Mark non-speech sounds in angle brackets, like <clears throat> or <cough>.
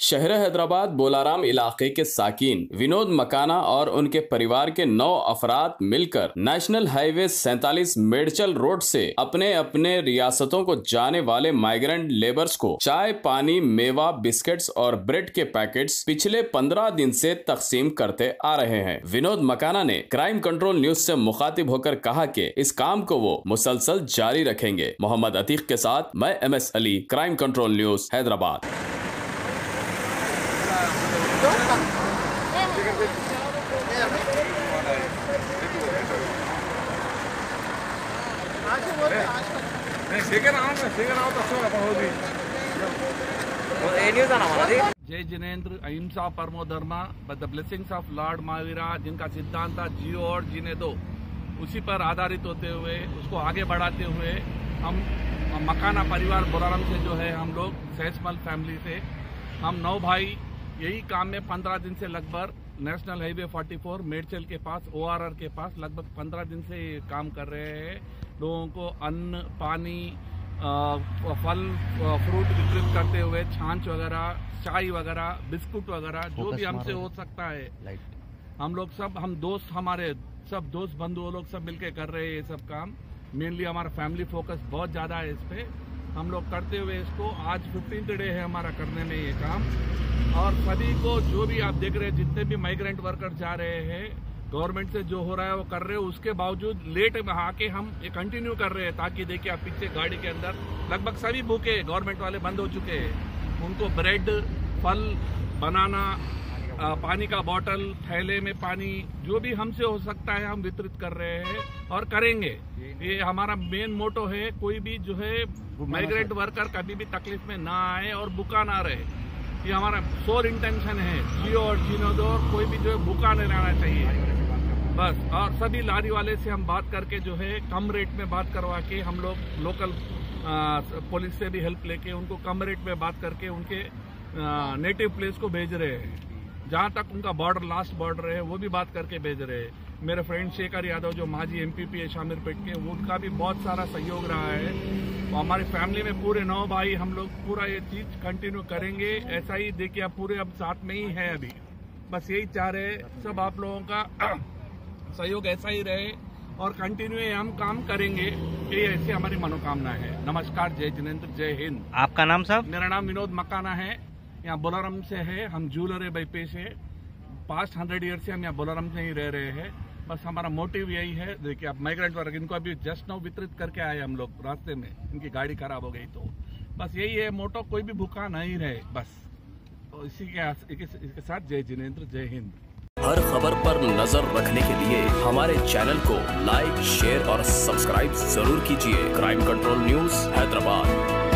शहर हैदराबाद बोलाराम इलाके के साकिन, विनोद मकाना और उनके परिवार के नौ अफराद मिलकर नेशनल हाईवे सैतालीस मेडचल रोड से अपने अपने रियासतों को जाने वाले माइग्रेंट लेबर्स को चाय, पानी, मेवा, बिस्किट्स और ब्रेड के पैकेट्स पिछले पंद्रह दिन से तकसीम करते आ रहे हैं। विनोद मकाना ने क्राइम कंट्रोल न्यूज़ से मुखातिब होकर कहा कि इस काम को वो मुसलसल जारी रखेंगे। मोहम्मद अतीक के साथ मैं M S Ali, crime control news, Hyderabad. Jai Jinendra, अहिंसा परमो धर्मा but the blessings of lord Mahavira जिनका सिद्धांत था जियो और जीने दो, उसी पर आधारित होते हुए, उसको आगे बढ़ाते हुए, हम मकाना परिवार बोरारम से जो है, हम लोग सहसमल फैमिली से, हम नौ भाई यही काम में पंद्रह दिन से लगभग नेशनल हाईवे 44 मेडचल के पास ओआरआर के पास लगभग पंद्रह दिन से काम कर रहे हैं। लोगों को अन्न पानी फल फ्रूट वितरित करते हुए छाछ वगैरह चाय वगैरह बिस्कुट वगैरह जो भी हमसे हो सकता है। हम लोग सब हम दोस्त हमारे सब दोस्त बंधु लोग सब मिलके कर रहे हैं ये सब काम। मेनली हमारा फैमिली फोकस बहुत ज़्यादा है इस पे। हम लोग करते हुए इसको आज फिफ्टींथ डे है हमारा करने में ये काम। और सभी को जो भी आप देख रहे हैं जितने भी माइग्रेंट वर्कर जा रहे हैं गवर्नमेंट से जो हो रहा है वो कर रहे हैं उसके बावजूद लेट में आके हम ये कंटिन्यू कर रहे हैं ताकि देखिए आप पीछे गाड़ी के अंदर लगभग सभी भूखे गवर्नमेंट वाले बंद हो चुके हैं। उनको ब्रेड फल बनाना पानी का बोतल थैले में पानी जो भी हमसे हो सकता है हम वितरित कर रहे हैं और करेंगे। ये हमारा मेन मोटो है कोई भी जो है माइग्रेंट वर्कर कभी भी तकलीफ़ में ना आए और भूखा ना रहे। ये हमारा सोल इंटेंशन है जियो और जीनो दो और कोई भी जो है भूखा नहीं रहना चाहिए। बस और सभी लारी वाले से हम बात करके जो है कम रेट में बात करवा के हम लोग लोकल पुलिस से भी हेल्प लेके उनको कम रेट में बात करके उनके नेटिव प्लेस को भेज रहे हैं। जहाँ तक उनका बॉर्डर लास्ट बॉर्डर है वो भी बात करके भेज रहे हैं। मेरे फ्रेंड शेखर यादव जो माजी एमपीपी है शामिरपेट के उनका भी बहुत सारा सहयोग रहा है। और हमारी फैमिली में पूरे नौ भाई हम लोग पूरा ये चीज़ कंटिन्यू करेंगे। ऐसा ही देखिए आप पूरे अब साथ में ही है अभी। बस यही चाह रहे सब आप लोगों का <clears throat> सहयोग ऐसा ही रहे और कंटिन्यू हम काम करेंगे। ये ऐसी हमारी मनोकामना है। नमस्कार जय जिनेन्द्र जय हिंद। आपका नाम साहब मेरा नाम विनोद मकाना है। यहाँ बोलारम से है। हम जूलर है पेश है। पास्ट हंड्रेड ईयर से हम यहाँ बोलारम से ही रह रहे हैं। बस हमारा मोटिव यही है। देखिए, आप माइग्रेंट वर्ग इनको अभी जस्ट नाउ वितरित करके आए हम लोग रास्ते में। इनकी गाड़ी खराब हो गई तो। बस यही है, मोटो कोई भी भूखा नहीं रहे, बस। तो इसी के इसके साथ जय जिनेन्द्र, जय हिंद। हर खबर पर नज़र रखने के लिए हमारे चैनल को लाइक, शेयर और सब्सक्राइब ज़रूर कीजिए। Crime control news, Hyderabad.